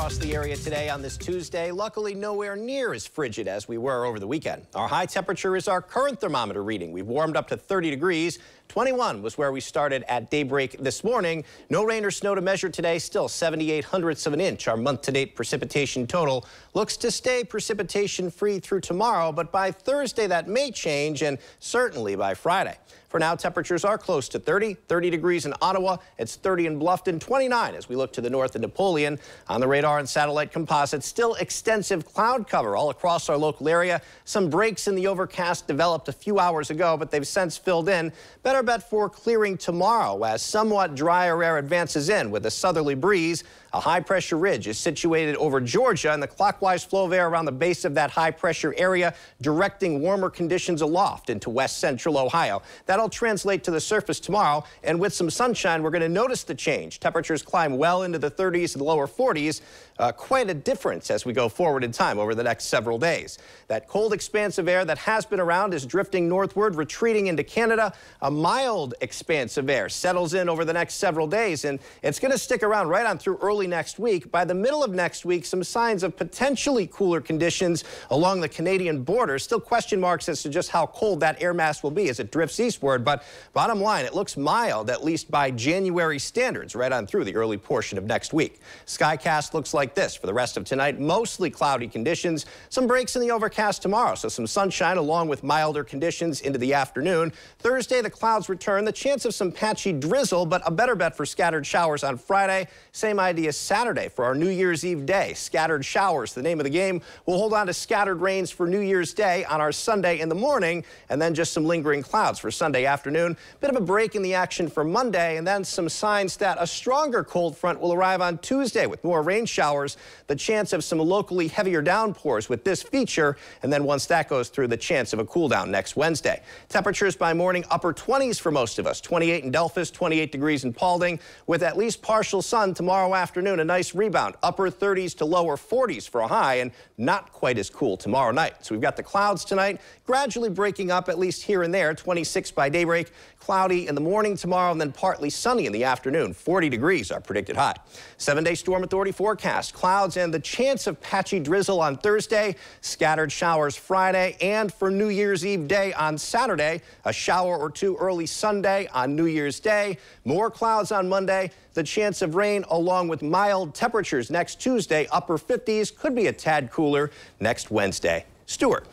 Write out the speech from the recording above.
across the area today on this Tuesday. Luckily, nowhere near as frigid as we were over the weekend. Our high temperature is our current thermometer reading. We've warmed up to 30 degrees. 21 was where we started at daybreak this morning. No rain or snow to measure today, still 78 hundredths of an inch. Our month-to-date precipitation total looks to stay precipitation-free through tomorrow, but by Thursday that may change, and certainly by Friday. For now, temperatures are close to 30, 30 degrees in Ottawa. It's 30 in Bluffton, 29 as we look to the north of Napoleon. On the radar and satellite composites, still extensive cloud cover all across our local area. Some breaks in the overcast developed a few hours ago, but they've since filled in. Better bet for clearing tomorrow as somewhat drier air advances in with a southerly breeze. A high pressure ridge is situated over Georgia and the clockwise flow of air around the base of that high pressure area directing warmer conditions aloft into west central Ohio. That'll translate to the surface tomorrow and with some sunshine we're going to notice the change. Temperatures climb well into the 30s and the lower 40s. Uh, quite a difference as we go forward in time over the next several days. That cold expansive air that has been around is drifting northward, retreating into Canada. A mild expansive air settles in over the next several days and it's going to stick around right on through early early next week. By the middle of next week, some signs of potentially cooler conditions along the Canadian border. Still question marks as to just how cold that air mass will be as it drifts eastward. But bottom line, it looks mild, at least by January standards, right on through the early portion of next week. Skycast looks like this for the rest of tonight. Mostly cloudy conditions. Some breaks in the overcast tomorrow, so some sunshine along with milder conditions into the afternoon. Thursday, the clouds return. The chance of some patchy drizzle, but a better bet for scattered showers on Friday. Same idea Saturday for our New Year's Eve day. Scattered showers, the name of the game. We'll hold on to scattered rains for New Year's Day on our Sunday in the morning, and then just some lingering clouds for Sunday afternoon. Bit of a break in the action for Monday, and then some signs that a stronger cold front will arrive on Tuesday with more rain showers, the chance of some locally heavier downpours with this feature, and then once that goes through, the chance of a cool down next Wednesday. Temperatures by morning upper 20s for most of us, 28 in Delphos, 28 degrees in Paulding, with at least partial sun tomorrow afternoon afternoon, a nice rebound, upper 30s to lower 40s for a high, and not quite as cool tomorrow night. So we've got the clouds tonight, gradually breaking up at least here and there, 26 by daybreak, cloudy in the morning tomorrow, and then partly sunny in the afternoon. 40 degrees are predicted high. Seven-day Storm Authority forecast, clouds and the chance of patchy drizzle on Thursday, scattered showers Friday, and for New Year's Eve day on Saturday, a shower or two early Sunday on New Year's Day, more clouds on Monday, the chance of rain along with mild temperatures next Tuesday, upper 50s, could be a tad cooler next Wednesday. Stuart.